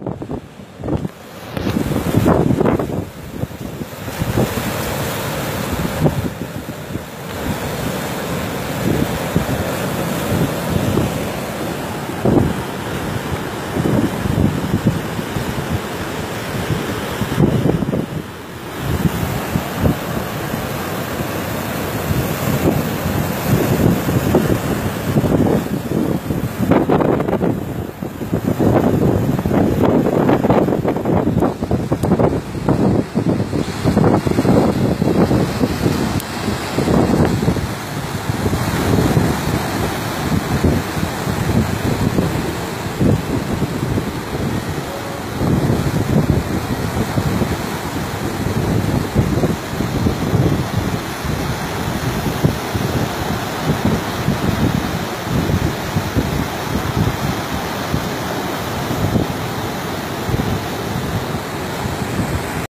you